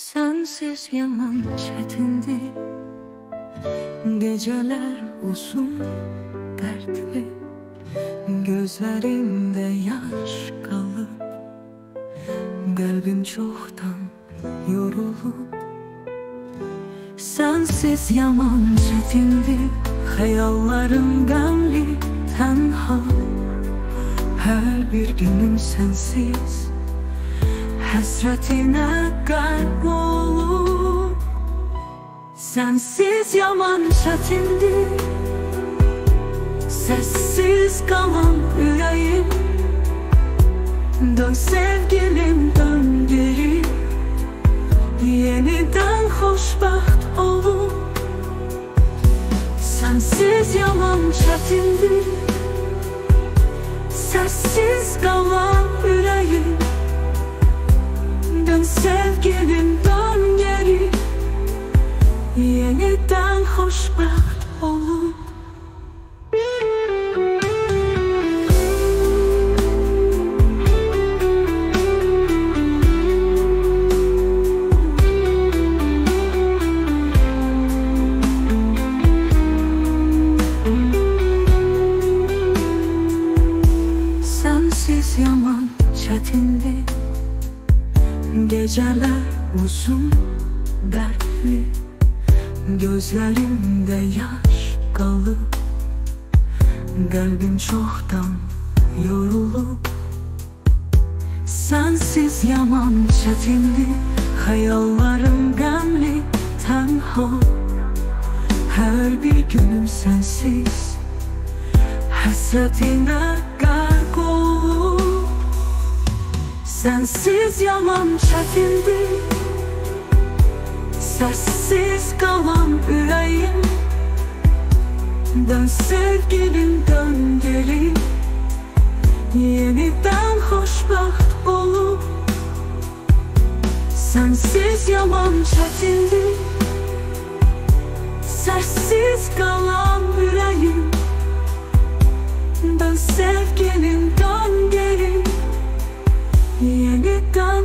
Sensiz yaman çetindi. Geceler uzun dertli. Gözlerimde yaş kalıp Kalbim çoktan yorulup Sensiz yaman çetindi. Hayallerim gamli tenha. Her bir günüm sensiz Hasretine kaybolur Sensiz yaman çetindi Sessiz kalan yüreğim. Dön sevgilim dön geri Yeniden hoşbaht olur Sensiz yaman çetindi Sessiz kalan Sensiz yaman çetindi Geceler uzun dertli. Gözlerimde yaş kalıp Kalbim çoktan yorulup. Sensiz yaman çetindi Hayallerim gamli tenha. Her bir günüm sensiz. Hasretine gark Sensiz yaman çətindir Səssiz qalan ürəyim Dön sevgilim, dön dilim Yenidən xoşbəxt olub Sensiz yaman çətindir נהיה גיטן